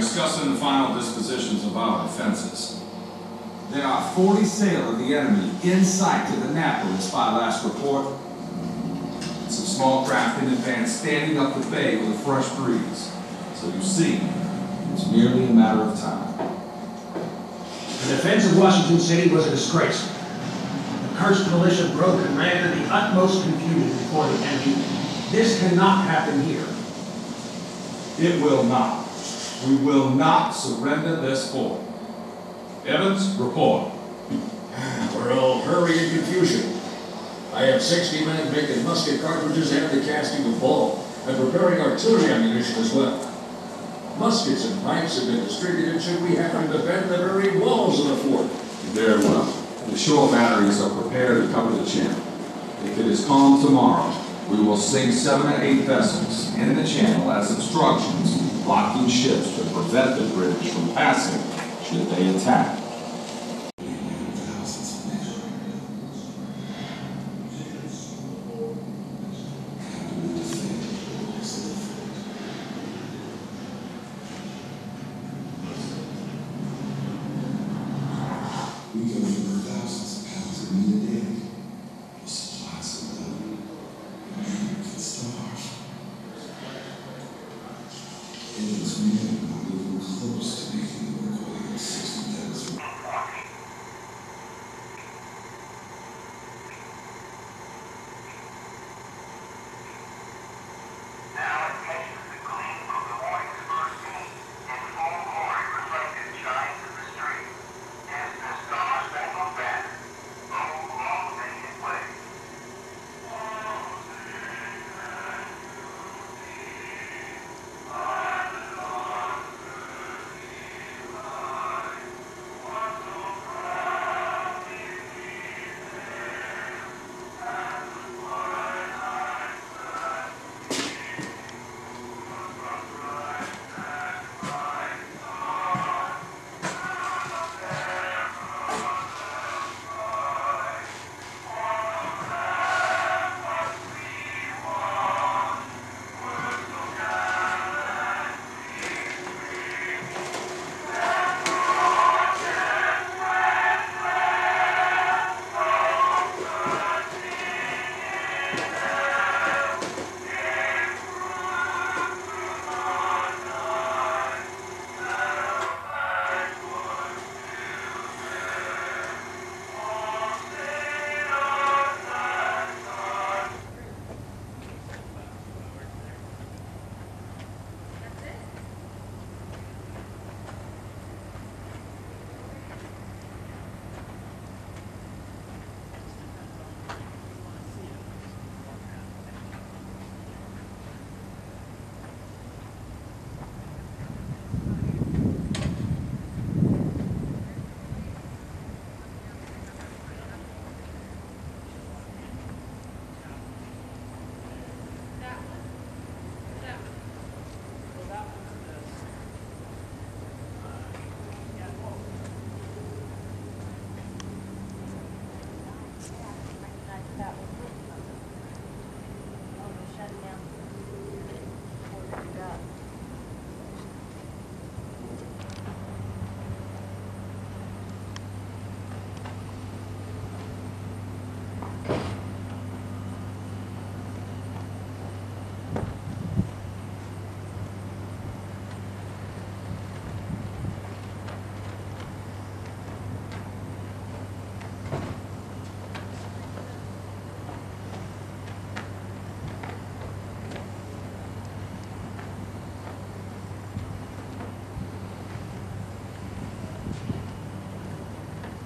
discussing the final dispositions of our defenses. There are 40 sail of the enemy in sight to the Annapolis by last report. Some small craft in advance standing up the bay with a fresh breeze. So you see, it's merely a matter of time. The defense of Washington City was a disgrace. The cursed militia broke and ran in the utmost confusion before the enemy. This cannot happen here. It will not. We will not surrender this fort. Evans, report. We're all hurry and confusion. I have sixty men making musket cartridges and the casting of ball, and preparing artillery ammunition as well. Muskets and pikes have been distributed should we have to defend the very walls of the fort. Very well. The shore batteries are prepared to cover the channel. If it is calm tomorrow, we will sink seven or eight vessels in the channel as obstructions, blocking ships to prevent the British from passing should they attack.